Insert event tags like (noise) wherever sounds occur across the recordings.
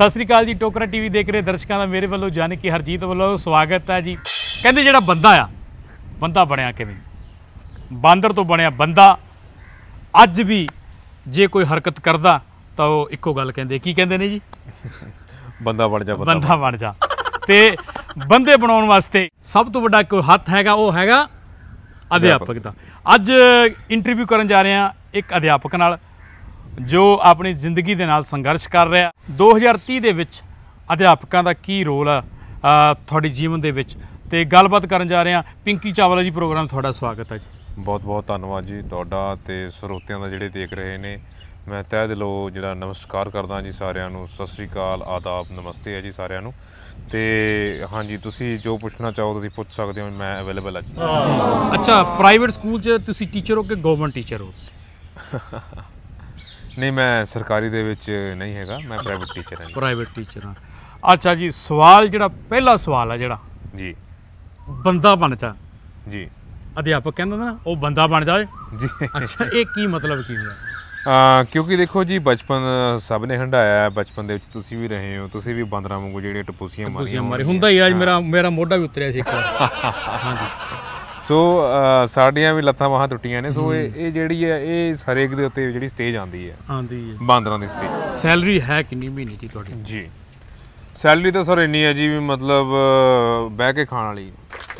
ਸਤਿ ਸ੍ਰੀ ਅਕਾਲ ਜੀ ਟੋਕਰਾ ਟੀਵੀ ਦੇਖ ਰਹੇ ਦਰਸ਼ਕਾਂ ਦਾ ਮੇਰੇ ਵੱਲੋਂ ਜਾਣੀ ਕਿ ਹਰਜੀਤ ਵੱਲੋਂ ਸਵਾਗਤ ਹੈ ਜੀ। ਕਹਿੰਦੇ ਜਿਹੜਾ ਬੰਦਾ ਆ ਬੰਦਾ ਬਣਿਆ ਕਿਵੇਂ? ਬਾਂਦਰ ਤੋਂ ਬਣਿਆ ਬੰਦਾ ਅੱਜ ਵੀ ਜੇ ਕੋਈ ਹਰਕਤ ਕਰਦਾ ਤਾਂ ਉਹ ਇੱਕੋ ਗੱਲ ਕਹਿੰਦੇ ਕੀ ਕਹਿੰਦੇ ਨੇ ਜੀ? ਬੰਦਾ ਬਣ ਜਾ ਬੰਦਾ ਬਣ ਜਾ। ਤੇ ਬੰਦੇ ਬਣਾਉਣ ਵਾਸਤੇ ਸਭ ਤੋਂ ਵੱਡਾ ਕੋਈ ਹੱਥ ਹੈਗਾ ਉਹ ਹੈਗਾ ਅਧਿਆਪਕ ਦਾ। ਅੱਜ ਇੰਟਰਵਿਊ ਕਰਨ ਜਾ ਰਹੇ ਹਾਂ ਇੱਕ ਅਧਿਆਪਕ ਨਾਲ। ਜੋ ਆਪਣੀ ਜ਼ਿੰਦਗੀ ਦੇ ਨਾਲ ਸੰਘਰਸ਼ ਕਰ ਰਿਹਾ। 2030 ਦੇ ਵਿੱਚ ਅਧਿਆਪਕਾਂ ਦਾ ਕੀ ਰੋਲ ਆ ਤੁਹਾਡੇ ਜੀਵਨ ਦੇ ਵਿੱਚ? ਤੇ ਗੱਲਬਾਤ ਕਰਨ ਜਾ ਰਹੇ ਹਾਂ। ਪਿੰਕੀ ਚਾਵਲਾ ਜੀ ਪ੍ਰੋਗਰਾਮ ਤੁਹਾਡਾ ਸਵਾਗਤ ਹੈ ਜੀ। ਬਹੁਤ ਬਹੁਤ ਧੰਨਵਾਦ ਜੀ ਤੁਹਾਡਾ ਤੇ ਸਰੋਤਿਆਂ ਦਾ ਜਿਹੜੇ ਦੇਖ ਰਹੇ ਨੇ। ਮੈਂ ਤਹਿ ਦਿਲੋਂ ਜਿਹੜਾ ਨਮਸਕਾਰ ਕਰਦਾ ਜੀ ਸਾਰਿਆਂ ਨੂੰ। ਸਤਿ ਸ੍ਰੀ ਅਕਾਲ ਆਦਾਬ ਨਮਸਤੇ ਹੈ ਜੀ ਸਾਰਿਆਂ ਨੂੰ। ਤੇ ਹਾਂਜੀ ਤੁਸੀਂ ਜੋ ਪੁੱਛਣਾ ਚਾਹੋ ਤੁਸੀਂ ਪੁੱਛ ਸਕਦੇ ਹੋ ਮੈਂ ਅਵੇਲੇਬਲ ਹਾਂ ਜੀ। ਅੱਛਾ ਪ੍ਰਾਈਵੇਟ ਸਕੂਲ 'ਚ ਤੁਸੀਂ ਟੀਚਰ ਹੋ ਕਿ ਗਵਰਨਮੈਂਟ ਟੀਚਰ ਹੋ? (laughs) ਨਹੀਂ ਮੈਂ ਸਰਕਾਰੀ ਦੇ ਵਿੱਚ ਨਹੀਂ ਹੈਗਾ ਮੈਂ ਪ੍ਰਾਈਵੇਟ ਟੀਚਰ ਹਾਂ ਪ੍ਰਾਈਵੇਟ ਟੀਚਰ ਹਾਂ। ਅੱਛਾ ਜੀ ਸਵਾਲ ਜਿਹੜਾ ਪਹਿਲਾ ਸਵਾਲ ਹੈ ਜਿਹੜਾ। ਜੀ। ਬੰਦਾ ਬਣ ਜਾ। ਜੀ। ਅਧਿਆਪਕ ਕਹਿੰਦਾ ਨਾ ਉਹ ਬੰਦਾ ਬਣ ਜਾਏ। ਜੀ। ਅੱਛਾ ਇਹ ਕੀ ਮਤਲਬ ਕੀ ਹੁੰਦਾ? ਆ ਕਿਉਂਕਿ ਦੇਖੋ ਜੀ ਬਚਪਨ ਸਭ ਨੇ ਹੰਡਾਇਆ ਹੈ। ਬਚਪਨ ਦੇ ਵਿੱਚ ਤੁਸੀਂ ਵੀ ਰਹੇ ਹੋ ਤੁਸੀਂ ਵੀ ਬਾਂਦਰਾਂ ਵਾਂਗੂ ਜਿਹੜੇ ਟਪੂਸੀਆਂ ਤੁਸੀਂ ਮਾਰੀਆਂ ਮਾਰੇ। ਹੁੰਦਾ ਹੀ ਅੱਜ ਮੇਰਾ ਮੇਰਾ ਮੋਢਾ ਵੀ ਉਤਰਿਆ ਸੀ ਇੱਕ ਵਾਰ। (laughs) ਹਾਂਜੀ। ਸੋ ਸਾਡੀਆਂ ਵੀ ਲੱਤਾਂ ਬਾਹਾਂ ਟੁੱਟੀਆਂ ਨੇ ਸੋ ਇਹ ਇਹ ਜਿਹੜੀ ਹੈ ਇਹ ਹਰੇਕ ਦੇ ਉੱਤੇ ਜਿਹੜੀ ਸਟੇਜ ਆਉਂਦੀ ਹੈ। ਆਂਦੀ ਹੈ। ਬਾਂਦਰਾਂ ਦੀ ਸਟੇਜ ਸੈਲਰੀ ਹੈ ਕਿੰਨੀ ਮਹੀਨੇ ਦੀ ਤੁਹਾਡੀ? ਜੀ। ਸੈਲਰੀ ਤਾਂ ਸਰ ਇੰਨੀ ਹੈ ਜੀ ਵੀ ਮਤਲਬ ਬਹਿ ਕੇ ਖਾਣ ਵਾਲੀ।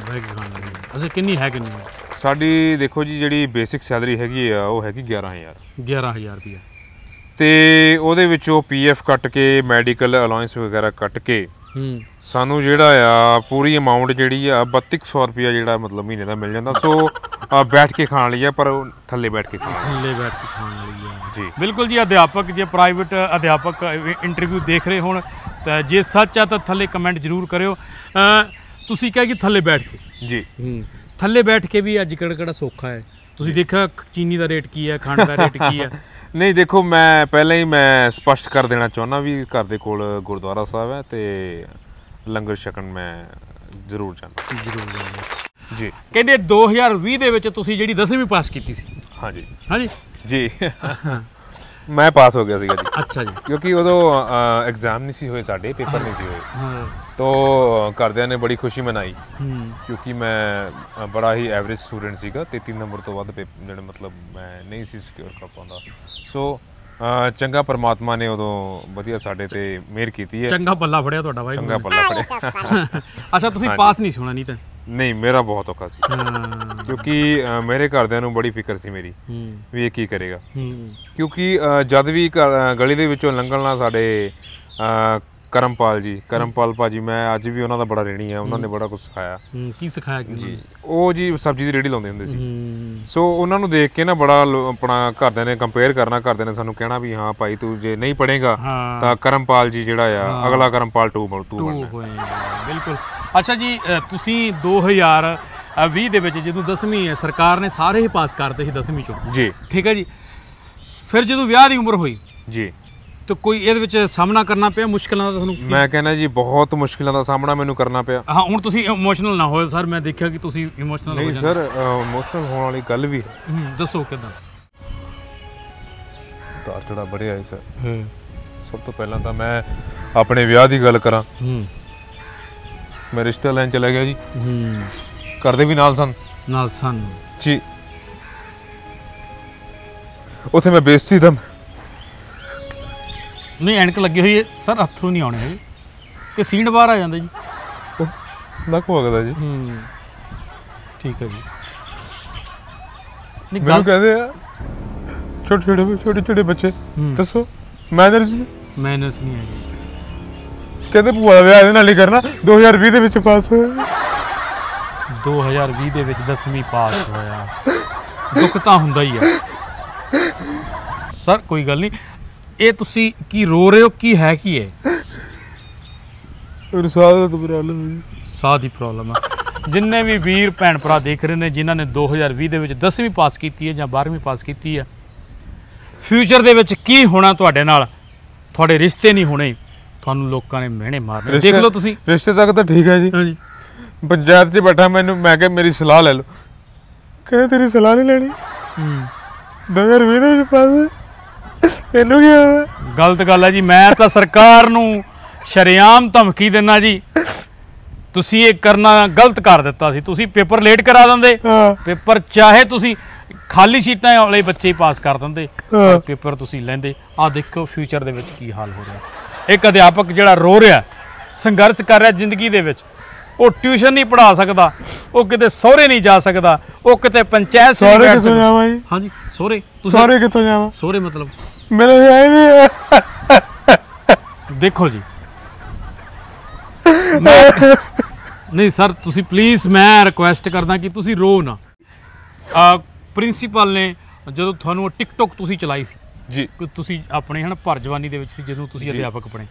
ਬੈਗ ਖਾਣ ਵਾਲੀ। ਅੱਛਾ ਕਿੰਨੀ ਹੈ ਕਿੰਨੀ? ਸਾਡੀ ਦੇਖੋ ਜੀ ਜਿਹੜੀ ਬੇਸਿਕ ਸੈਲਰੀ ਹੈਗੀ ਆ ਉਹ ਹੈਗੀ 11000 11000 ਰੁਪਏ ਤੇ ਉਹਦੇ ਵਿੱਚੋਂ ਪੀਐਫ ਕੱਟ ਕੇ ਮੈਡੀਕਲ ਅਲਾਉਂਸ ਵਗੈਰਾ ਕੱਟ ਕੇ ਹੂੰ। ਸਾਨੂੰ ਜਿਹੜਾ ਆ ਪੂਰੀ ਅਮਾਉਂਟ ਜਿਹੜੀ ਆ 3200 ਰੁਪਿਆ ਜਿਹੜਾ ਮਤਲਬ ਮਹੀਨੇ ਦਾ ਮਿਲ ਜਾਂਦਾ। ਸੋ ਬੈਠ ਕੇ ਖਾਣ ਲਈ ਆ ਪਰ ਥੱਲੇ ਬੈਠ ਕੇ ਖਾਣ ਥੱਲੇ ਬੈਠ ਕੇ ਖਾਣ ਵਾਲੀ ਹੈ ਜੀ। ਬਿਲਕੁਲ ਜੀ ਅਧਿਆਪਕ ਜੇ ਪ੍ਰਾਈਵੇਟ ਅਧਿਆਪਕ ਇੰਟਰਵਿਊ ਦੇਖ ਰਹੇ ਹੋਣ ਤਾਂ ਜੇ ਸੱਚ ਆ ਤਾਂ ਥੱਲੇ ਕਮੈਂਟ ਜ਼ਰੂਰ ਕਰਿਓ। ਤੁਸੀਂ ਕਿਹਾ ਕਿ ਥੱਲੇ ਬੈਠ ਕੇ। ਜੀ। ਹੂੰ। ਥੱਲੇ ਬੈਠ ਕੇ ਵੀ ਅੱਜ ਕਿਹੜਾ ਕਿਹੜਾ ਸੌਖਾ ਹੈ? ਤੁਸੀਂ ਦੇਖਿਆ ਚੀਨੀ ਦਾ ਰੇਟ ਕੀ ਹੈ ਖੰਡ ਦਾ ਰੇਟ ਕੀ ਹੈ? (laughs) ਨਹੀਂ ਦੇਖੋ ਮੈਂ ਪਹਿਲਾਂ ਹੀ ਮੈਂ ਸਪਸ਼ਟ ਕਰ ਦੇਣਾ ਚਾਹੁੰਦਾ ਵੀ ਘਰ ਦੇ ਕੋਲ ਗੁਰਦੁਆਰਾ ਸਾਹਿਬ ਹੈ ਤੇ ਲੰਗਰ ਛਕਣ ਮੈਂ ਜ਼ਰੂਰ ਜਾਣਾ ਜ਼ਰੂਰ ਜੀ। ਕਹਿੰਦੇ 2020 ਦੇ ਵਿੱਚ ਤੁਸੀਂ ਜਿਹੜੀ 10ਵੀਂ ਪਾਸ ਕੀਤੀ ਸੀ। ਹਾਂਜੀ। ਹਾਂਜੀ? ਜੀ। ਮੈਂ ਪਾਸ ਹੋ ਗਿਆ ਸੀਗਾ ਜੀ। ਅੱਛਾ ਜੀ। ਕਿਉਂਕਿ ਉਦੋਂ ਐਗਜ਼ਾਮ ਨਹੀਂ ਸੀ ਹੋਏ ਸਾਡੇ ਪੇਪਰ ਨਹੀਂ ਸੀ ਹੋਏ। ਹਾਂ। ਤੋ ਘਰਦਿਆਂ ਨੇ ਬੜੀ ਖੁਸ਼ੀ ਮਨਾਈ। ਹੂੰ। ਕਿਉਂਕਿ ਮੈਂ ਬੜਾ ਹੀ ਐਵਰੇਜ ਸਟੂਡੈਂਟ ਸੀਗਾ 33 ਨੰਬਰ ਤੋਂ ਵੱਧ ਪੇਪ- ਜਿਹੜੇ ਮਤਲਬ ਮੈਂ ਨਹੀਂ ਸੀ ਸਿਕਿਉਰ ਕਰ ਪਾਉਂਦਾ। ਸੋ ਚੰਗਾ ਪਰਮਾਤਮਾ ਨੇ ਉਦੋਂ ਵਧੀਆ ਸਾਡੇ ਤੇ ਮਿਹਰ ਕੀਤੀ ਹੈ। ਚੰਗਾ ਪੱਲਾ ਫੜਿਆ ਤੁਹਾਡਾ ਬਾਈ ਚੰਗਾ ਪੱਲਾ ਫੜਿਆ। (laughs) ਅੱਛਾ ਤੁਸੀਂ। ਪਾਸ ਨਹੀਂ ਸੁਣਾ ਨਹੀਂ ਤਾਂ ਨਹੀਂ ਮੇਰਾ ਬਹੁਤ ਔਖਾ ਸੀ। ਕਿਉਂਕਿ ਮੇਰੇ ਘਰਦਿਆਂ ਨੂੰ ਬੜੀ ਫਿਕਰ ਸੀ ਮੇਰੀ ਵੀ ਇਹ ਕੀ ਕਰੇਗਾ। ਕਿਉਂਕਿ ਜਦ ਵੀ ਗਲੀ ਦੇ ਵਿੱਚੋਂ ਲੰਘਣ ਨਾਲ ਸਾਡੇ ਅ, ਕਰਮਪਾਲ ਜੀ ਕਰਮਪਾਲ ਭਾਜੀ ਮੈਂ ਅੱਜ ਵੀ ਉਹਨਾਂ ਦਾ ਬੜਾ ਰੇਣੀ ਆ ਉਹਨਾਂ ਨੇ ਬੜਾ ਕੁਝ ਸਿਖਾਇਆ। ਹੂੰ ਕੀ ਸਿਖਾਇਆ ਕਿ ਜੀ ਉਹ ਜੀ ਸਬਜ਼ੀ ਦੀ ਰੇੜੀ ਲਾਉਂਦੇ ਹੁੰਦੇ ਸੀ। ਹੂੰ। ਸੋ ਉਹਨਾਂ ਨੂੰ ਦੇਖ ਕੇ ਨਾ ਬੜਾ ਆਪਣਾ ਘਰਦਿਆਂ ਨੇ ਕੰਪੇਅਰ ਕਰਨਾ ਘਰਦਿਆਂ ਨੇ ਸਾਨੂੰ ਕਹਿਣਾ ਵੀ ਹਾਂ ਭਾਈ ਤੂੰ ਜੇ ਨਹੀਂ ਪੜੇਗਾ ਤਾਂ ਕਰਮਪਾਲ ਜੀ ਜਿਹੜਾ ਆ ਅਗਲਾ ਕਰਮਪਾਲ 2 ਤੂੰ ਟੂ ਬਣਨਾ। ਬਿਲਕੁਲ। ਅੱਛਾ ਜੀ ਤੁਸੀਂ 2020 ਦੇ ਵਿੱਚ ਜਦੋਂ 10ਵੀਂ ਹੈ ਸਰਕਾਰ ਨੇ ਸਾਰੇ ਹੀ ਪਾਸ ਕਰਤੇ ਸੀ 10ਵੀਂ ਚੋਂ। ਜੀ। ਠੀਕ ਹੈ ਜੀ। ਫਿਰ ਜਦੋਂ ਵਿਆਹ ਦੀ ਉਮਰ ਹੋਈ ਜੀ। ਤਾਂ ਕੋਈ ਇਹਦੇ ਵਿੱਚ ਸਾਹਮਣਾ ਕਰਨਾ ਪਿਆ ਮੁਸ਼ਕਲਾਂ ਦਾ ਤੁਹਾਨੂੰ? ਮੈਂ ਕਹਿੰਦਾ ਜੀ ਬਹੁਤ ਮੁਸ਼ਕਿਲਾਂ ਦਾ ਸਾਹਮਣਾ ਮੈਨੂੰ ਕਰਨਾ ਪਿਆ। ਹਾਂ ਹੁਣ ਤੁਸੀਂ ਇਮੋਸ਼ਨਲ ਨਾ ਹੋਇਓ ਸਰ ਮੈਂ ਦੇਖਿਆ ਕਿ ਤੁਸੀਂ ਇਮੋਸ਼ਨਲ ਹੋ ਨਹੀਂ ਸਰ ਇਮੋਸ਼ਨਲ ਹੋਣ ਵਾਲੀ ਗੱਲ ਵੀ ਹੈ। ਦੱਸੋ ਕਿਦਾਂ? ਉਤਾਰ ਚੜਾ ਬੜਿਆ ਹੈ ਸਰ। ਸਭ ਤੋਂ ਪਹਿਲਾਂ ਤਾਂ ਮੈਂ ਆਪਣੇ ਵਿਆਹ ਦੀ ਗੱਲ ਕਰਾਂ। ਹੂੰ। ਮੈਂ ਰਿਸ਼ਤਾ ਲੈਣ ਚਲਾ ਗਿਆ ਜੀ। ਹੂੰ। ਕਰਦੇ ਵੀ ਨਾਲ ਸਨ। ਨਾਲ ਸਨ। ਜੀ। ਉਥੇ ਮੈਂ ਬੇਇੱਜ਼ਤੀ ਦਾ ਨਹੀਂ ਐਨਕ ਲੱਗੀ ਹੋਈ ਹੈ। ਸਰ ਹੱਥੋਂ ਨਹੀਂ ਆਉਣੇ ਹੈਗੇ। ਕਿ ਸੀਂਡ ਬਾਹਰ ਆ ਜਾਂਦਾ ਜੀ। ਨੱਕ ਵਗਦਾ ਜੀ। ਹੂੰ। ਠੀਕ ਹੈ ਜੀ। ਨਹੀਂ ਮੈਨੂੰ ਗੱਲ ਕਹਿੰਦੇ ਆ ਛੋਟੇ ਛੋਟੇ ਛੋਟੇ ਛੋਟੇ ਬੱਚੇ ਹੂੰ। ਦੱਸੋ ਮੈਨਰਸ ਮੈਨਸ ਨਹੀਂ ਹੈ ਕਹਿੰਦੇ ਭੂਆ ਦਾ ਵਿਆਹ ਇਹਦੇ ਨਾਲ ਹੀ ਕਰਨਾ 2020 ਦੇ ਵਿੱਚ ਪਾਸ ਹੋਇਆ। 2020 ਦੇ ਵਿੱਚ 10ਵੀਂ ਪਾਸ ਹੋਇਆ। ਦੁੱਖ ਤਾਂ ਹੁੰਦਾ ਹੀ ਆ ਸਰ ਕੋਈ ਗੱਲ ਨਹੀਂ। ਇਹ ਤੁਸੀਂ ਕੀ ਰੋ ਰਹੇ ਹੋ? ਕੀ ਹੈ ਕੀ ਹੈ ਮੇਰੇ ਸਾਹ ਦਾ ਪ੍ਰੋਬਲਮ ਹੈ ਸਾਹ ਦੀ ਪ੍ਰੋਬਲਮ ਆ। ਜਿੰਨੇ ਵੀ ਵੀਰ ਭੈਣ ਭਰਾ ਦੇਖ ਰਹੇ ਨੇ ਜਿਨ੍ਹਾਂ ਨੇ 2020 ਦੇ ਵਿੱਚ 10ਵੀਂ ਪਾਸ ਕੀਤੀ ਹੈ ਜਾਂ 12ਵੀਂ ਪਾਸ ਕੀਤੀ ਹੈ ਫਿਊਚਰ ਦੇ ਵਿੱਚ ਕੀ ਹੋਣਾ ਤੁਹਾਡੇ ਨਾਲ? ਤੁਹਾਡੇ ਰਿਸ਼ਤੇ ਨਹੀਂ ਹੋਣੇ। ਤੁਹਾਨੂੰ ਲੋਕਾਂ ਨੇ ਮਿਹਣੇ ਮਾਰਨੇ। ਦੇਖ ਲਓ ਤੁਸੀਂ। ਰਿਸ਼ਤੇ ਤੱਕ ਤਾਂ ਠੀਕ ਹੈ ਜੀ। ਹਾਂਜੀ। ਪੰਚਾਇਤ 'ਚ ਬੈਠਾ ਮੈਨੂੰ ਮੈਂ ਕਿਹਾ ਮੇਰੀ ਸਲਾਹ ਲੈ ਲਓ। ਕਹਿੰਦੇ ਤੇਰੀ ਸਲਾਹ ਨਹੀਂ ਲੈਣੀ। ਹੂੰ। 2020 ਦੇ ਵਿੱਚ ਪਾਸ। ਤੈਨੂੰ ਕੀ ਹੋਇਆ? ਗਲਤ ਗੱਲ ਹੈ ਜੀ ਮੈਂ ਤਾਂ ਸਰਕਾਰ ਨੂੰ ਸ਼ਰੇਆਮ ਧਮਕੀ ਦਿੰਨਾ ਜੀ। ਤੁਸੀਂ ਇਹ ਕਰਨਾ ਗਲਤ ਕਰ ਦਿੱਤਾ ਸੀ। ਤੁਸੀਂ ਪੇਪਰ ਲੇਟ ਕਰਾ ਦਿੰਦੇ। ਹਾਂ। ਪੇਪਰ ਚਾਹੇ ਤੁਸੀਂ ਖਾਲੀ ਸੀਟਾਂ ਵਾਲੇ ਬੱਚੇ ਹੀ ਪਾਸ ਕਰ ਦਿੰਦੇ ਹਾਂ। ਪੇਪਰ ਤੁਸੀਂ ਲੈਂਦੇ। ਆ ਦੇਖੋ ਫਿਊਚਰ ਦੇ ਵਿੱਚ ਕੀ ਹਾਲ ਹੋ ਰਿਹਾ। ਇੱਕ ਅਧਿਆਪਕ ਜਿਹੜਾ ਰੋ ਰਿਹਾ ਸੰਘਰਸ਼ ਕਰ ਰਿਹਾ ਜ਼ਿੰਦਗੀ ਦੇ ਵਿੱਚ ਉਹ ਟਿਊਸ਼ਨ ਨਹੀਂ ਪੜ੍ਹਾ ਸਕਦਾ ਉਹ ਕਿਤੇ ਸਹੁਰੇ ਨਹੀਂ ਜਾ ਸਕਦਾ ਉਹ ਕਿਤੇ ਪੰਚਾਇਤ 'ਚ ਨਹੀਂ ਸਾਰੇ ਬੈਠ ਕਿੱਥੋਂ ਸਕਦਾ। ਜਾਵਾਂ ਜੀ? ਹਾਂਜੀ ਸਹੁਰੇ। ਤੁਸੀਂ ਸਾਰੇ ਕਿੱਥੋਂ ਜਾਵਾਂ? ਸਹੁਰੇ ਮਤਲਬ। ਮੇਰੇ ਆਏ ਨਹੀਂ ਦੇਖੋ ਜੀ। ਮੈਂ ਨਹੀਂ ਸਰ ਤੁਸੀਂ ਪਲੀਜ਼ ਮੈਂ ਰਿਕੁਐਸਟ ਕਰਦਾ ਕਿ ਤੁਸੀਂ ਰੋ ਨਾ। ਪ੍ਰਿੰਸੀਪਲ ਨੇ ਜਦੋਂ ਤੁਹਾਨੂੰ ਉਹ ਟਿਕਟੋਕ ਤੁਸੀਂ ਚਲਾਈ ਸੀ ਜੀ। ਕਿ ਤੁਸੀਂ ਆਪਣੇ ਹਨ ਭਰ ਜਵਾਨੀ ਦੇ ਵਿੱਚ ਸੀ ਜਦੋਂ ਤੁਸੀਂ। ਅਧਿਆਪਕ ਬਣੇ।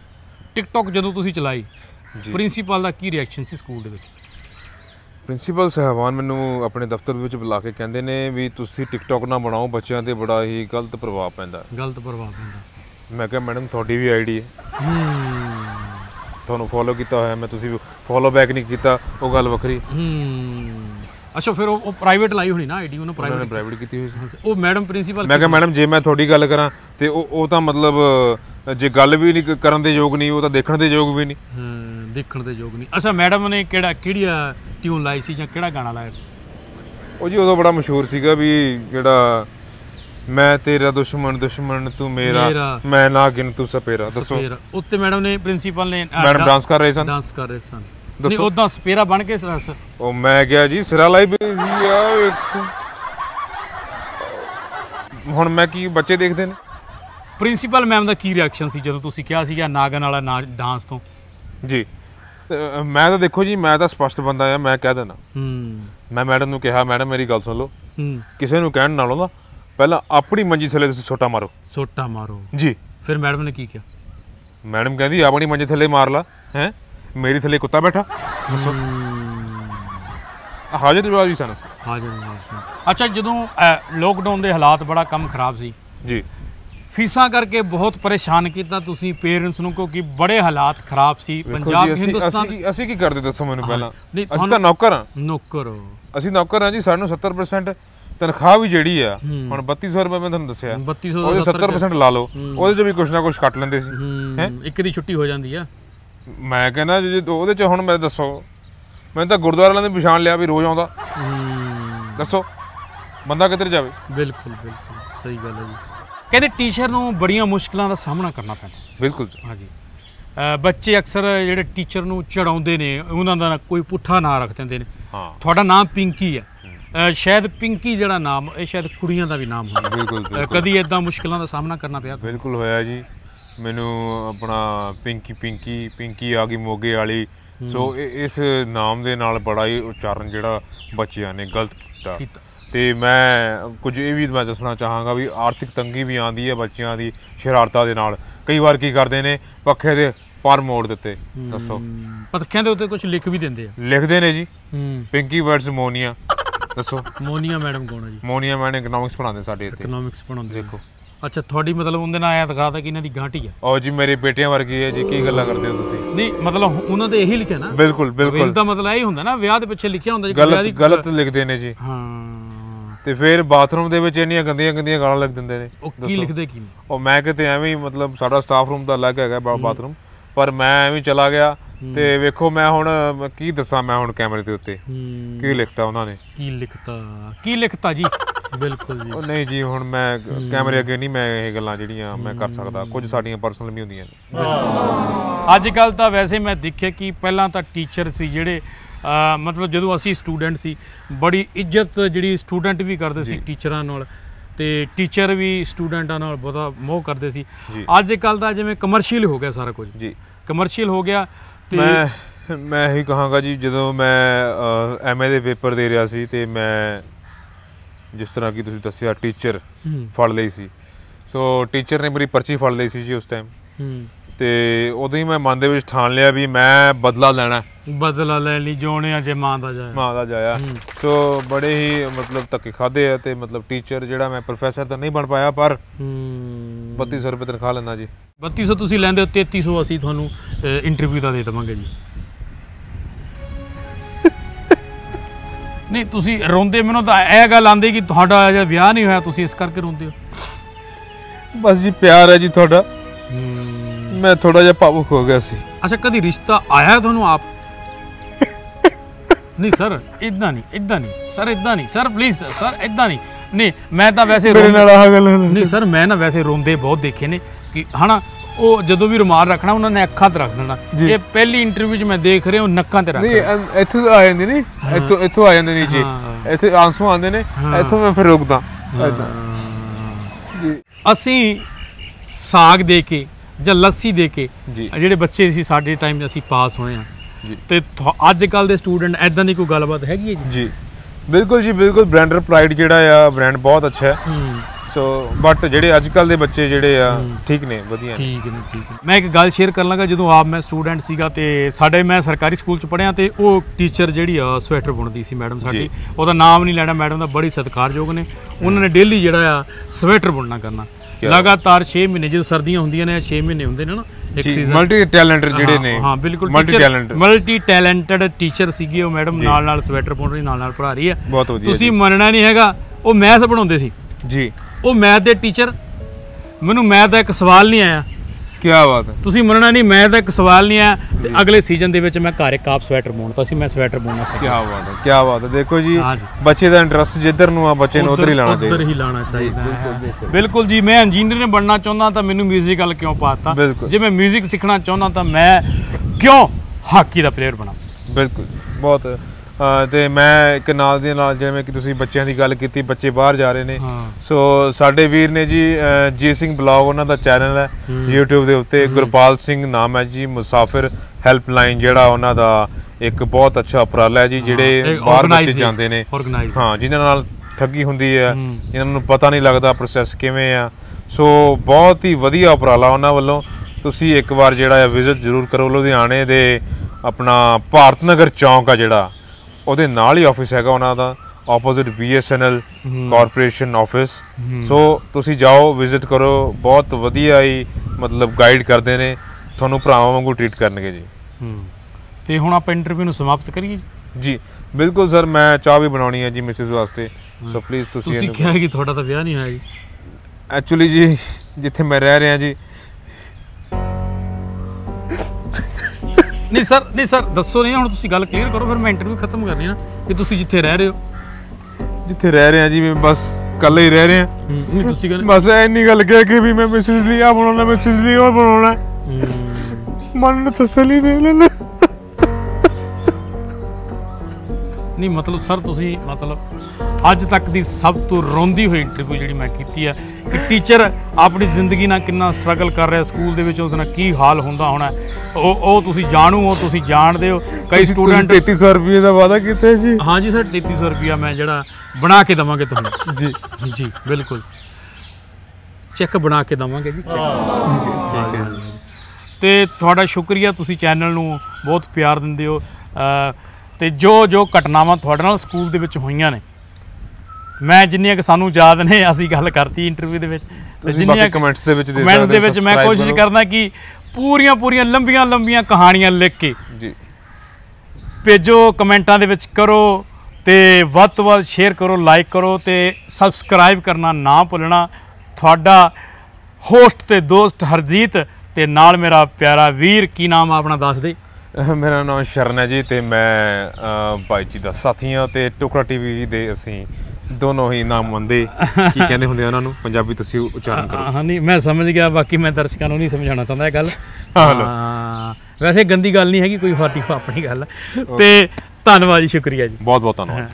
ਟਿਕਟੋਕ ਜਦੋਂ ਤੁਸੀਂ ਚਲਾਈ ਜੀ। ਪ੍ਰਿੰਸੀਪਲ ਦਾ ਕੀ ਰਿਐਕਸ਼ਨ ਸੀ ਸਕੂਲ ਦੇ ਵਿੱਚ? ਪ੍ਰਿੰਸੀਪਲ ਸਾਹਿਬਾਨ ਮੈਨੂੰ ਆਪਣੇ ਦਫ਼ਤਰ ਵਿੱਚ ਬੁਲਾ ਕੇ ਕਹਿੰਦੇ ਨੇ ਵੀ ਤੁਸੀਂ ਟਿਕਟੌਕ ਨਾ ਬਣਾਓ ਬੱਚਿਆਂ ਤੇ ਬੜਾ ਹੀ ਗਲਤ ਪ੍ਰਭਾਵ ਪੈਂਦਾ। ਗਲਤ ਪ੍ਰਭਾਵ ਪੈਂਦਾ। ਮੈਂ ਕਿਹਾ ਮੈਡਮ ਤੁਹਾਡੀ ਵੀ ਆਈਡੀ ਹੈ। ਤੁਹਾਨੂੰ ਫੋਲੋ ਕੀਤਾ ਹੋਇਆ ਮੈਂ ਤੁਸੀਂ ਫੋਲੋ ਬੈਕ ਨਹੀਂ ਕੀਤਾ ਉਹ ਗੱਲ ਵੱਖਰੀ। ਅੱਛਾ ਫਿਰ ਉਹ ਪ੍ਰਾਈਵੇਟ ਲਾਈ ਹੋਣੀ ਨਾ ਆਈਡੀ ਉਹਨੂੰ ਪ੍ਰਾਈਵੇਟ ਪ੍ਰਾਈਵੇਟ ਕੀਤੀ। ਹੋਈ ਸੀ। ਉਹ ਮੈਡਮ ਪ੍ਰਿੰਸੀਪਲ ਮੈਂ ਕਿਹਾ ਮੈਡਮ ਜੇ ਮੈਂ ਤੁਹਾਡੀ ਗੱਲ ਕਰਾਂ ਤੇ ਉਹ ਉਹ ਤਾਂ ਮਤਲਬ ਜੇ ਗੱਲ ਵੀ ਨਹੀਂ ਕਰਨ ਦੇ ਯੋਗ ਨਹੀਂ ਉਹ ਤਾਂ ਦੇਖਣ ਦੇ ਯੋਗ ਵੀ ਨਹੀਂ। ਹਾਂ ਦੇਖਣ ਦੇ ਯੋਗ ਨਹੀਂ। ਅੱਛਾ ਮੈਡਮ ਨੇ ਕਿਹੜਾ ਕਿਹੜੀ ਟਿਊਨ ਲਾਈ ਸੀ ਜਾਂ ਕਿਹੜਾ ਗਾਣਾ ਲਾਇਆ ਸੀ? ਉਹ ਜੀ ਉਦੋਂ ਬੜਾ ਮਸ਼ਹੂਰ ਸੀਗਾ ਵੀ ਜਿਹੜਾ ਮੈਂ ਤੇਰਾ ਦੁਸ਼ਮਣ ਦੁਸ਼ਮਣ ਤੂੰ ਮੇਰਾ। ਮੈਂ ਨਾ ਗਿਣ ਤੂੰ ਸਪੇਰਾ। ਦੱਸੋ। ਉੱਤੇ ਮੈਡਮ ਨੇ ਪ੍ਰਿੰਸੀਪਲ ਨੇ ਮੈਡਮ ਡਾਂਸ ਕਰ ਰਹੇ ਸਨ? ਡਾਂਸ ਕਰ ਰਹੇ ਸਨ। ਨਹੀਂ। ਉਦਾਂ ਸਪੇਰਾ ਬਣ ਕੇ ਸ- ਸ- ਉਹ ਮੈਂ ਕਿਹਾ ਜੀ ਸਿਰਾ ਲਾਈ ਵੀ ਆ ਹੁਣ ਮੈਂ ਕੀ ਬੱਚੇ ਦੇਖਦੇ ਨੇ? ਪ੍ਰਿੰਸੀਪਲ ਮੈਮ ਦਾ ਕੀ ਰਿਐਕਸ਼ਨ ਸੀ ਜਦੋਂ ਤੁਸੀਂ ਕਿਹਾ ਸੀਗਾ ਨਾਗਨ ਵਾਲਾ ਡਾਂਸ ਤੋਂ? ਜੀ। ਮੈਂ ਤਾਂ ਦੇਖੋ ਜੀ ਮੈਂ ਤਾਂ ਸਪਸ਼ਟ ਬੰਦਾ ਆ ਮੈਂ ਕਹਿ ਦਿੰਦਾ। ਹੂੰ। ਮੈਂ ਮੈਡਮ ਨੂੰ ਕਿਹਾ ਮੈਡਮ ਮੇਰੀ ਗੱਲ ਸੁਣ ਲਓ। ਹੂੰ। ਕਿਸੇ ਨੂੰ ਕਹਿਣ ਨਾਲੋਂ ਨਾ ਪਹਿਲਾਂ ਆਪਣੀ ਮੰਜੀ ਥੱਲੇ ਤੁਸੀਂ ਛੋਟਾ ਮਾਰੋ। ਸੋਟਾ ਮਾਰੋ। ਜੀ। ਫਿਰ ਮੈਡਮ ਨੇ ਕੀ ਕਿਹਾ? ਮੈਡਮ ਕਹਿੰਦੀ ਆਪਣੀ ਮੰਜੀ ਥੱਲੇ ਮਾਰ ਲਾ ਹੈ? ਮੇਰੀ ਥੱਲੇ ਕੁੱਤਾ ਬੈਠਾ। ਹਾਜ਼ਰ ਜਵਾਬ ਜੀ ਸਾਨੂੰ। ਹਾਜ਼ਰ ਹਾਜ਼ਰ ਅੱਛਾ ਜਦੋਂ ਲੋਕਡਾਊਨ ਦੇ ਹਾਲਾਤ ਬੜਾ ਕੰਮ ਖਰਾਬ ਸੀ। ਜੀ। ਫੀਸਾਂ ਕਰਕੇ ਬਹੁਤ ਪਰੇਸ਼ਾਨ ਕੀਤਾ ਤੁਸੀਂ ਪੇਰੈਂਟਸ ਨੂੰ ਕਿਉਂਕਿ ਬੜੇ ਹਾਲਾਤ ਖਰਾਬ ਸੀ। ਪੰਜਾਬ ਹਿੰਦੁਸਤਾਨ ਅਸੀਂ ਅਸੀਂ ਕੀ ਕਰਦੇ ਦੱਸੋ ਮੈਨੂੰ ਪਹਿਲਾਂ? ਅਸੀਂ ਤਾਂ ਨੌਕਰ ਹਾਂ। ਨੌਕਰ। ਅਸੀਂ ਨੌਕਰ ਹਾਂ ਜੀ ਸਾਨੂੰ 70% ਤਨਖਾਹ ਵੀ ਜਿਹੜੀ ਆ। ਹੁਣ 3200 ਰੁਪਏ ਮੈਂ ਤੁਹਾਨੂੰ ਦੱਸਿਆ। 3200 ਉਹਦੇ 70% ਲਾ ਲਓ। ਉਹਦੇ ਚ ਵੀ ਕੁਛ ਨਾ ਕੁਛ ਕੱਟ ਲੈਂਦੇ ਸੀ। ਹੈਂ? ਇੱਕ ਦੀ ਛੁੱਟੀ ਹੋ ਜਾਂਦੀ ਆ। ਮੈਂ ਕਹਿੰਦਾ ਜੇ ਉਹਦੇ ਚ ਹੁਣ ਮੈਂ ਦੱਸੋ ਮੈਨੂੰ ਤਾਂ ਗੁਰਦੁਆਰੇ ਵਾਲਿਆਂ ਪਛਾਣ ਲਿਆ ਵੀ ਰੋਜ਼ ਆਉਂਦਾ। ਦੱਸੋ ਬੰਦਾ ਕਿੱਧਰ ਜਾਵੇ? ਬਿਲਕੁਲ ਬਿਲਕੁਲ। ਸਹੀ ਗੱਲ ਹੈ ਜੀ। ਕਹਿੰਦੇ ਟੀਚਰ ਨੂੰ ਬੜੀਆਂ ਮੁਸ਼ਕਲਾਂ ਦਾ ਸਾਹਮਣਾ ਕਰਨਾ ਪੈਂਦਾ। ਬਿਲਕੁਲ। ਹਾਂਜੀ। ਬੱਚੇ ਅਕਸਰ ਜਿਹੜੇ ਟੀਚਰ ਨੂੰ ਚੜਾਉਂਦੇ ਨੇ ਉਹਨਾਂ ਦਾ ਕੋਈ ਪੁੱਠਾ ਨਾਂ ਰੱਖ ਦਿੰਦੇ ਨੇ। ਹਾਂ। ਤੁਹਾਡਾ ਨਾਮ ਪਿੰਕੀ ਹੈ। ਸ਼ਾਇਦ ਪਿੰਕੀ ਜਿਹੜਾ ਨਾਮ ਇਹ ਸ਼ਾਇਦ ਕੁੜੀਆਂ ਦਾ ਵੀ ਨਾਮ ਹੁੰਦਾ। ਬਿਲਕੁਲ ਕਦੀ ਇਦਾਂ ਮੁਸ਼ਕਲਾਂ ਦਾ ਸਾਹਮਣਾ ਕਰਨਾ ਪਿਆ? ਬਿਲਕੁਲ ਹੋਇਆ ਜੀ। ਮੈਨੂੰ ਆਪਣਾ ਪਿੰਕੀ ਪਿੰਕੀ ਪਿੰਕੀ ਆ ਗਈ ਮੋਗੇ ਵਾਲੀ। ਸੋ ਇਸ ਨਾਮ ਦੇ ਨਾਲ ਬੜਾ ਹੀ ਉਚਾਰਨ ਜਿਹੜਾ ਬੱਚਿਆਂ ਨੇ ਗਲਤ ਕੀਤਾ। ਤੇ ਮੈਂ ਕੁਝ ਇਹ ਵੀ ਮੈਂ ਦੱਸਣਾ ਚਾਹਾਂਗਾ ਵੀ ਆਰਥਿਕ ਤੰਗੀ ਵੀ ਆਂਦੀ ਹੈ ਬੱਚਿਆਂ ਦੀ ਸ਼ਰਾਰਤਾਂ ਦੇ ਨਾਲ। ਕਈ ਵਾਰ ਕੀ ਕਰਦੇ ਨੇ ਪੱਖੇ ਦੇ ਪਰ ਮੋੜ ਦਿੱਤੇ ਦੱਸੋ। ਪੱਖਿਆਂ ਦੇ ਉੱਤੇ ਕੁਝ ਲਿਖ ਵੀ ਦਿੰਦੇ ਆ। ਲਿਖਦੇ ਨੇ ਜੀ। ਪਿੰਕੀ ਵਰਡਸ ਮੋਨੀਆ ਦੱਸੋ। ਮੋਨੀਆ ਮੈਡਮ ਕੌਣ ਹੈ ਜੀ? ਮੋਨੀਆ ਮੈਨ ਇਕਨੋਮਿਕਸ ਪੜਾਉਂਦੇ ਸਾਡੇ ਇੱਥੇ। ਇਕਨੋਮਿਕਸ ਪੜਾਉਂਦੇ। ਦੇਖੋ। ਅੱਛਾ ਤੁਹਾਡੀ ਮਤਲਬ ਉਹਦੇ ਨਾਲ ਆਇਆ ਦਿਖਾਦਾ ਕਿ ਇਹਨਾਂ ਦੀ ਗਾਂਟੀ ਆ। ਉਹ ਜੀ ਮੇਰੇ ਬੇਟਿਆਂ ਵਰਗੀ ਹੈ ਜੀ ਕੀ ਗੱਲਾਂ ਕਰਦੇ ਹੋ ਤੁਸੀਂ? ਨਹੀਂ ਮਤਲਬ ਉਹਨਾਂ ਦੇ ਇਹੀ ਲਿਖਿਆ ਨਾ। ਬਿਲਕੁਲ ਇਸ ਬਿਲਕੁਲ ਦਾ ਮਤਲਬ ਇਹ ਹੁੰਦਾ ਨਾ ਵਿਆਹ ਦੇ ਪਿੱਛੇ ਲਿਖਿਆ ਹੁੰਦਾ ਜੀ ਗਲਤ ਗਲਤ ਲਿਖਦੇ ਨੇ ਜੀ। ਹਾਂ। ਤੇ ਫਿਰ ਬਾਥਰੂਮ ਦੇ ਵਿੱਚ ਇੰਨੀਆਂ ਗੰਦੀਆਂ ਗੰਦੀਆਂ ਗਾਲਾਂ ਲਿਖ ਦਿੰਦੇ ਨੇ। ਉਹ ਕੀ। ਲਿਖਦੇ ਕੀ ਨੇ? ਉਹ ਮੈਂ ਕਿਤੇ ਐਵੇਂ ਹੀ ਮਤਲਬ ਸਾਡਾ ਸਟਾਫ ਰੂਮ ਤਾਂ ਅਲੱਗ ਹੈਗਾ ਬਾਥਰੂਮ ਪਰ ਮੈਂ ਐਵੇਂ ਚਲਾ ਗਿਆ ਤੇ ਵੇਖੋ ਮੈਂ ਹੁਣ ਕੀ ਦੱਸਾਂ ਮੈਂ ਹੁਣ ਕੈਮਰੇ ਦੇ ਉੱਤੇ। ਕੀ ਲਿਖਤਾ ਉਹਨਾਂ ਨੇ? ਕੀ ਲਿਖਤਾ? ਕੀ ਲਿਖਤਾ ਜੀ? ਬਿਲਕੁਲ ਜੀ। ਉਹ ਨਹੀਂ ਜੀ ਹੁਣ ਮੈਂ ਕੈਮਰੇ ਅੱਗੇ ਨਹੀਂ ਮੈਂ ਇਹ ਗੱਲਾਂ ਜਿਹੜੀਆਂ ਮੈਂ ਕਰ ਸਕਦਾ। ਕੁਝ ਸਾਡੀਆਂ ਪਰਸਨਲ ਵੀ ਹੁੰਦੀਆਂ ਨੇ। ਅੱਜ ਕੱਲ ਤਾਂ ਵੈਸੇ ਮੈਂ ਦੇਖਿਆ ਕਿ ਪਹਿਲਾਂ ਤਾਂ ਟੀਚਰ ਸੀ ਜਿਹੜੇ ਮਤਲਬ ਜਦੋਂ ਅਸੀਂ ਸਟੂਡੈਂਟ ਸੀ ਬੜੀ ਇੱਜ਼ਤ ਜਿਹੜੀ ਸਟੂਡੈਂਟ ਵੀ ਕਰਦੇ ਸੀ ਟੀਚਰਾਂ ਨਾਲ ਤੇ ਟੀਚਰ ਵੀ ਸਟੂਡੈਂਟਾਂ ਨਾਲ ਬਹੁਤਾ ਮੋਹ ਕਰਦੇ ਸੀ। ਅੱਜ ਕੱਲ ਤਾਂ ਜਿਵੇਂ ਕਮਰਸ਼ੀਅਲ ਹੋ ਗਿਆ ਸਾਰਾ ਕੁਝ। ਜੀ। ਕਮਰਸ਼ੀਅਲ ਹੋ ਗਿਆ ਤੇ ਮੈਂ ਮੈਂ ਇਹੀ ਕਹਾਂਗਾ ਜੀ ਜਦੋਂ ਮੈਂ ਐਮਏ ਦੇ ਪੇਪਰ ਦੇ ਰਿਹਾ ਸੀ ਤੇ ਮੈਂ ਜਿਸ ਤਰ੍ਹਾਂ ਕਿ ਤੁਸੀਂ ਦੱਸਿਆ ਟੀਚਰ ਫੜ ਲਈ ਸੀ। ਸੋ ਟੀਚਰ ਨੇ ਮੇਰੀ ਪਰਚੀ ਫੜ ਲਈ ਸੀ ਜੀ ਉਸ ਟਾਈਮ ਹੂੰ। ਤੇ ਉਦੋਂ ਹੀ ਮੈਂ ਮਨ ਦੇ ਵਿੱਚ ਠਾਣ ਲਿਆ ਵੀ ਮੈਂ ਬਦਲਾ ਲੈਣਾ। ਬਦਲਾ ਲੈ ਲਈ ਜੋਣਿਆ ਜੇ ਮਾਂ ਦਾ ਜਾਇਆ। ਮਾਂ ਦਾ ਜਾਇਆ। ਸੋ ਬੜੇ ਹੀ ਮਤਲਬ ਧੱਕੇ ਖਾਦੇ ਆ ਤੇ ਮਤਲਬ ਟੀਚਰ ਜਿਹੜਾ ਮੈਂ ਪ੍ਰੋਫੈਸਰ ਤਾਂ ਨਹੀਂ ਬਣ ਪਾਇਆ ਪਰ ਹੂੰ। 3200 ਰੁਪਏ ਤਨਖਾਹ ਲੈਂਦਾ ਜੀ। 3200 ਤੁਸੀਂ ਲੈਂਦੇ ਹੋ 3300 ਅਸੀਂ ਤੁਹਾਨੂੰ ਇੰਟਰਵਿਊ ਦਾ ਦੇ ਦੇਵਾਂਗੇ ਜੀ। ਨਹੀਂ ਤੁਸੀਂ ਰੋਂਦੇ ਮੈਨੂੰ ਤਾਂ ਇਹ ਗੱਲ ਆਂਦੀ ਕਿ ਤੁਹਾਡਾ ਅਜੇ ਵਿਆਹ ਨਹੀਂ ਹੋਇਆ ਤੁਸੀਂ ਇਸ ਕਰਕੇ ਰੋਂਦੇ ਹੋ। ਬਸ ਜੀ ਪਿਆਰ ਹੈ ਜੀ ਤੁਹਾਡਾ। ਮੈਂ ਥੋੜਾ ਜਿਹਾ ਭਾਵੁਕ ਹੋ ਗਿਆ ਸੀ। ਅੱਛਾ ਕਦੀ ਰਿਸ਼ਤਾ ਆਇਆ ਤੁਹਾਨੂੰ ਆਪ? (laughs) ਨਹੀਂ ਸਰ ਇਦਾਂ ਨਹੀਂ ਇਦਾਂ ਨਹੀਂ। ਸਰ ਇਦਾਂ ਨਹੀਂ। ਸਰ ਪਲੀਜ਼ ਸਰ ਇਦਾਂ ਨਹੀਂ। ਨਹੀਂ ਮੈਂ ਤਾਂ ਵੈਸੇ ਮੇਰੇ ਨਾਲ ਆਹ ਗੱਲ। ਨਹੀਂ ਸਰ ਮੈਂ ਨਾ ਵੈਸੇ ਰੋਂਦੇ ਬਹੁਤ ਦੇਖੇ ਨੇ ਕਿ ਹਨਾ ਉਹ ਜਦੋਂ ਵੀ ਰੁਮਾਲ ਰੱਖਣਾ ਉਹਨਾਂ ਨੇ ਅੱਖਾਂ ਤੇ ਰੱਖ ਦੇਣਾ। ਇਹ ਪਹਿਲੀ ਇੰਟਰਵਿਊ 'ਚ ਮੈਂ ਦੇਖ ਰਿਹਾ ਉਹ ਨੱਕਾਂ ਤੇ ਰੱਖ ਨਹੀਂ ਇੱਥੋਂ ਆ ਜਾਂਦੇ ਨਹੀਂ ਇੱਥੋਂ ਇੱਥੋਂ ਆ ਜਾਂਦੇ ਨਹੀਂ ਜੀ। ਇੱਥੇ ਆਂਸੂ ਆਉਂਦੇ ਨੇ। ਇੱਥੋਂ ਮੈਂ ਫਿਰ ਰੁਕਦਾ। ਅਸੀਂ ਸਾਗ ਦੇ ਕੇ ਜਾਂ ਲੱਸੀ ਦੇ ਕੇ। ਜਿਹੜੇ ਬੱਚੇ ਸੀ ਸਾਡੇ ਟਾਈਮ ਅਸੀਂ ਪਾਸ ਹੋਏ ਆ। ਤੇ ਅੱਜ ਕੱਲ ਦੇ ਸਟੂਡੈਂਟ ਐਦਾਂ ਦੀ ਕੋਈ ਗੱਲਬਾਤ ਹੈਗੀ ਹੈ ਜੀ? ਜੀ। ਬਿਲਕੁਲ ਜੀ ਬਿਲਕੁਲ ਬ੍ਰਾਂਡਰ ਪ੍ਰਾਈਡ ਜਿਹੜਾ ਆ ਬ੍ਰਾਂਡ ਬਹੁਤ ਅੱਛਾ ਹੈ। ਸੋ ਬਟ ਜਿਹੜੇ ਅੱਜ ਕੱਲ ਦੇ ਬੱਚੇ ਜਿਹੜੇ ਆ ਠੀਕ ਨੇ ਵਧੀਆ ਨੇ। ਠੀਕ ਨੇ ਠੀਕ ਮੈਂ ਇੱਕ ਗੱਲ ਸ਼ੇਅਰ ਕਰਨ ਲੱਗਾ ਜਦੋਂ ਆਪ ਮੈਂ ਸਟੂਡੈਂਟ ਸੀਗਾ ਤੇ ਸਾਡੇ ਮੈਂ ਸਰਕਾਰੀ ਸਕੂਲ ਚ ਪੜ੍ਹਿਆ ਤੇ ਉਹ ਟੀਚਰ ਜਿਹੜੀ ਆ ਸਵੈਟਰ ਬੁਣਦੀ ਸੀ ਮੈਡਮ ਸਾਡੀ। ਉਹਦਾ ਨਾਮ ਨਹੀਂ ਲੈਣਾ ਮੈਡਮ ਦਾ ਬੜੀ ਸਤਿਕਾਰਯੋਗ ਨੇ। ਉਹਨਾਂ ਨੇ ਡੇਲੀ ਜਿਹੜਾ ਆ ਸਵੈਟਰ ਬੁਣਨਾ ਕਰਨਾ। ਲਗਾਤਾਰ 6 ਮਹੀਨੇ ਜਦੋਂ ਸਰਦੀਆਂ ਹੁੰਦੀਆਂ ਨੇ 6 ਮਹੀਨੇ ਹੁੰਦੇ ਨੇ ਨਾ ਇੱਕ ਸੀਜ਼ਨ ਮਲਟੀ ਟੈਲੈਂਟਡ ਜਿਹੜੇ ਨੇ ਹਾਂ ਬਿਲਕੁਲ multi talent multi talented teacher ਸੀਗੇ ਉਹ ਮੈਡਮ ਨਾਲ ਨਾਲ ਸਵੈਟਰ ਬੁਣ ਰਹੀ ਨਾਲ ਨਾਲ ਪੜ੍ਹਾ ਰਹੀ ਹੈ। ਤੁਸੀਂ। ਮੰਨਣਾ ਨਹੀਂ ਹੈਗਾ ਉਹ ਮੈਥ ਪੜਾਉਂਦੇ ਸੀ। ਜੀ। ਉਹ ਮੈਥ ਦੇ ਟੀਚਰ ਮੈਨੂੰ ਮੈਥ ਦਾ ਇੱਕ ਸਵਾਲ ਨਹੀਂ ਆਇਆ। ਕੀ ਬਾਤ ਹੈ ਤੁਸੀਂ ਮੰਨਣਾ ਨਹੀਂ ਮੈਥ ਦਾ ਇੱਕ ਸਵਾਲ ਨਹੀਂ ਆਇਆ ਤੇ ਅਗਲੇ ਸੀਜ਼ਨ ਦੇ ਵਿੱਚ ਮੈਂ ਘਰ ਇੱਕ ਆਪ ਸਵੈਟਰ ਬੁਣਤਾ ਸੀ ਮੈਂ ਸਵੈਟਰ ਬੁਣਨਾ ਕੀ ਸਿੱਖਿਆ ਬਾਤ ਹੈ ਕੀ ਬਾਤ ਹੈ ਦੇਖੋ ਜੀ ਹਾਂ ਜੀ। ਬੱਚੇ ਦਾ ਇੰਟਰਸਟ ਜਿੱਧਰ ਨੂੰ ਆ ਬੱਚੇ ਨੂੰ ਉਧਰ ਹੀ ਲਾਣਾ ਉੱਧਰ ਚਾਹੀਦਾ ਹੀ ਲਾਣਾ ਚਾਹੀਦਾ ਬਿਲਕੁਲ, ਹੈ। ਬਿਲਕੁਲ। ਬਿਲਕੁਲ ਜੀ ਮੈਂ ਇੰਜੀਨੀਅਰ ਬਣਨਾ ਚਾਹੁੰਦਾ ਤਾਂ ਮੈਨੂੰ 뮤직 ਵੱਲ ਕਿਉਂ ਪਾਤਾ ਬਿਲਕੁਲ। ਜੇ ਮੈਂ 뮤직 ਸਿੱਖਣਾ ਚਾਹੁੰਦਾ ਤਾਂ ਮੈਂ ਕਿਉਂ ਹਾਕੀ ਦਾ ਪਲੇਅਰ ਬਣਾ ਬਿਲਕੁਲ ਬਹੁਤ ਅ, ਤੇ ਮੈਂ ਇੱਕ ਨਾਲ ਦੀ ਨਾਲ ਜਿਵੇਂ ਕਿ ਤੁਸੀਂ ਬੱਚਿਆਂ ਦੀ ਗੱਲ ਕੀਤੀ ਬੱਚੇ ਬਾਹਰ ਜਾ ਰਹੇ ਨੇ। ਸੋ ਸਾਡੇ ਵੀਰ ਨੇ ਜੀ ਜੀ ਸਿੰਘ ਬਲੌਗ ਉਹਨਾਂ ਦਾ ਚੈਨਲ ਹੈ। YouTube ਦੇ ਉੱਤੇ ਗੁਰਪਾਲ ਸਿੰਘ ਨਾਮ ਹੈ ਜੀ ਮੁਸਾਫਿਰ ਹੈਲਪਲਾਈਨ ਜਿਹੜਾ ਉਹਨਾਂ ਦਾ ਇੱਕ ਬਹੁਤ ਅੱਛਾ ਉਪਰਾਲਾ ਹੈ ਜੀ ਜਿਹੜੇ ਬਾਹਰ ਬੱਚੇ ਜਾਂਦੇ ਨੇ। ਹਾਂ ਜਿਨ੍ਹਾਂ ਨਾਲ ਠੱਗੀ ਹੁੰਦੀ ਹੈ ਹੂੰ। ਇਹਨਾਂ ਨੂੰ ਪਤਾ ਨਹੀਂ ਲੱਗਦਾ ਪ੍ਰੋਸੈਸ ਕਿਵੇਂ ਆ। ਸੋ ਬਹੁਤ ਹੀ ਵਧੀਆ ਉਪਰਾਲਾ ਉਹਨਾਂ ਵੱਲੋਂ। ਤੁਸੀਂ ਇੱਕ ਵਾਰ ਜਿਹੜਾ ਹੈ ਵਿਜ਼ਿਟ ਜ਼ਰੂਰ ਕਰੋ ਲੁਧਿਆਣੇ ਦੇ ਆਪਣਾ ਭਾਰਤ ਨਗਰ ਚੌਂਕ ਆ ਜਿਹੜਾ। ਉਹਦੇ ਨਾਲ ਹੀ ਆਫਿਸ ਹੈਗਾ ਉਹਨਾਂ ਦਾ opposite BSNL corporation office so ਤੁਸੀਂ ਜਾਓ ਵਿਜ਼ਿਟ ਕਰੋ ਬਹੁਤ ਵਧੀਆ ਹੀ ਮਤਲਬ ਗਾਈਡ ਕਰਦੇ ਨੇ ਤੁਹਾਨੂੰ ਭਰਾਵਾਂ ਵਾਂਗੂ ਟ੍ਰੀਟ ਕਰਨਗੇ ਜੀ। ਤੇ ਹੁਣ ਆਪਾਂ ਇੰਟਰਵਿਊ ਨੂੰ ਸਮਾਪਤ ਕਰੀਏ? ਜੀ? ਜੀ ਬਿਲਕੁਲ ਸਰ ਮੈਂ ਚਾਹ ਵੀ ਬਣਾਉਣੀ ਹੈ ਜੀ ਮਿਸਿਸ ਵਾਸਤੇ। ਸੋ ਪਲੀਜ਼ ਤੁਸੀਂ ਤੁਸੀਂ ਕਿਹਾ ਕਿ ਤੁਹਾਡਾ ਤਾਂ ਵਿਆਹ ਨਹੀਂ ਹੋਇਆ ਜੀ। ਐਕਚੁਅਲੀ ਜੀ ਜਿੱਥੇ ਮੈਂ ਰਹਿ ਰਿਹਾ ਜੀ ਨਹੀਂ ਸਰ ਨਹੀਂ ਸਰ ਦੱਸੋ ਨਹੀਂ ਹੁਣ ਤੁਸੀਂ ਗੱਲ ਕਲੀਅਰ ਕਰੋ ਫਿਰ ਮੈਂ ਇੰਟਰਵਿਊ ਖਤਮ ਕਰਨੀ ਨਾ ਕਿ ਤੁਸੀਂ ਜਿੱਥੇ ਰਹਿ ਰਹੇ ਹੋ। ਜਿੱਥੇ ਰਹਿ ਰਿਹਾ ਜੀ ਮੈਂ ਬਸ ਇਕੱਲਾ ਹੀ ਰਹਿ ਰਿਹਾ ਨਹੀਂ ਤੁਸੀਂ ਗੱਲ ਬਸ ਇੰਨੀ ਗੱਲ ਕਹਿ ਕੇ ਵੀ ਮੈਂ ਮਿਸਿਸ ਲਈ ਆ ਬਣਾਉਣਾ ਮਿਸਿਸ ਲਈ ਉਹ ਬਣਾਉਣਾ। ਮਨ ਨੂੰ ਤਸੱਲੀ ਦੇ ਲੈਣਾ। ਨਹੀਂ ਮਤਲਬ ਸਰ ਤੁਸੀਂ ਮਤਲਬ ਅੱਜ ਤੱਕ ਦੀ ਸਭ ਤੋਂ ਰੋਂਦੀ ਹੋਈ ਇੰਟਰਵਿਊ ਜਿਹੜੀ ਮੈਂ ਕੀਤੀ ਹੈ ਕਿ ਟੀਚਰ ਆਪਣੀ ਜ਼ਿੰਦਗੀ ਨਾਲ ਕਿੰਨਾ ਸਟਰਗਲ ਕਰ ਰਿਹਾ ਸਕੂਲ ਦੇ ਵਿੱਚ ਉਸ ਨਾਲ ਕੀ ਹਾਲ ਹੁੰਦਾ ਹੋਣਾ ਉਹ ਉਹ ਤੁਸੀਂ ਜਾਣੂ ਹੋ ਤੁਸੀਂ ਜਾਣਦੇ ਹੋ। ਕਈ ਸਟੂਡੈਂਟ 3300 ਰੁਪਏ ਦਾ ਵਾਅਦਾ ਕੀਤਾ ਜੀ? ਹਾਂ ਜੀ ਸਰ 3300 ਰੁਪਿਆ ਮੈਂ ਜਿਹੜਾ ਬਣਾ ਕੇ ਦਵਾਂਗੇ ਤੁਹਾਨੂੰ। ਜੀ। ਜੀ ਬਿਲਕੁਲ। ਚੈੱਕ ਬਣਾ ਕੇ ਦਵਾਂਗੇ ਜੀ। check। ਠੀਕ ਹੈ। ਤੇ ਤੁਹਾਡਾ ਸ਼ੁਕਰੀਆ ਤੁਸੀਂ ਚੈਨਲ ਨੂੰ ਬਹੁਤ ਪਿਆਰ ਦਿੰਦੇ ਹੋ। ਤੇ ਜੋ ਜੋ ਘਟਨਾਵਾਂ ਤੁਹਾਡੇ ਨਾਲ ਸਕੂਲ ਦੇ ਵਿੱਚ ਹੋਈਆਂ ਨੇ ਮੈਂ ਜਿੰਨੀਆਂ ਕਿ ਸਾਨੂੰ ਯਾਦ ਨੇ ਅਸੀਂ ਗੱਲ ਕਰਤੀ ਇੰਟਰਵਿਊ ਦੇ ਵਿੱਚ ਤੇ ਬਾਕੀ comments ਦੇ ਵਿੱਚ ਦੇ ਕਮੈਂਟ ਦੇ ਵਿੱਚ ਮੈਂ ਕੋਸ਼ਿਸ਼ ਕਰੋ। ਕਰਦਾ ਕਿ ਪੂਰੀਆਂ ਪੂਰੀਆਂ ਲੰਬੀਆਂ ਲੰਬੀਆਂ ਕਹਾਣੀਆਂ ਲਿਖ ਕੇ ਜੀ। ਭੇਜੋ ਕਮੈਂਟਾਂ ਦੇ ਵਿੱਚ ਕਰੋ ਤੇ ਵੱਧ ਤੋਂ ਵੱਧ ਸ਼ੇਅਰ ਕਰੋ ਲਾਈਕ ਕਰੋ ਤੇ ਸਬਸਕ੍ਰਾਈਬ ਕਰਨਾ ਨਾ ਭੁੱਲਣਾ। ਤੁਹਾਡਾ ਹੋਸਟ ਤੇ ਦੋਸਤ ਹਰਜੀਤ ਤੇ ਨਾਲ ਮੇਰਾ ਪਿਆਰਾ ਵੀਰ ਕੀ ਨਾਮ ਆਪਣਾ ਦੱਸ ਦੇ? ਮੇਰਾ ਨਾਮ ਸ਼ਰਨ ਹੈ ਜੀ ਤੇ ਮੈਂ ਬਾਈ ਜੀ ਦਾ ਸਾਥੀ ਹਾਂ ਤੇ ਟੋਕਰਾ ਟੀਵੀ ਦੇ ਅਸੀਂ ਦੋਨੋਂ ਹੀ ਨਾਮ ਮੰਦੇ ਕੀ (laughs) ਕਹਿੰਦੇ ਹੁੰਦੇ ਉਹਨਾਂ ਨੂੰ? ਪੰਜਾਬੀ ਤੁਸੀਂ ਉਚਾਰਨ ਕਰੋ। ਹਾਂ ਨਹੀਂ ਮੈਂ ਸਮਝ ਗਿਆ ਬਾਕੀ ਮੈਂ ਦਰਸ਼ਕਾਂ ਨੂੰ ਨਹੀਂ ਸਮਝਾਉਣਾ ਚਾਹੁੰਦਾ ਇਹ ਗੱਲ। ਹਾਂ ਵੈਸੇ ਗੰਦੀ ਗੱਲ ਨਹੀਂ ਹੈਗੀ ਕੋਈ ਫਾਟੀ ਆਪਣੀ ਗੱਲ। ਤੇ ਧੰਨਵਾਦ ਜੀ ਸ਼ੁਕਰੀਆ ਜੀ। ਬਹੁਤ ਬਹੁਤ ਧੰਨਵਾਦ।